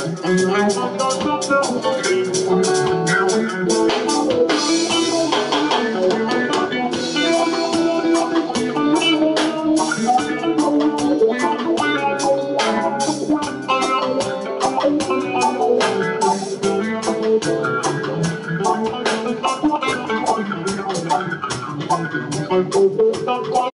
I'm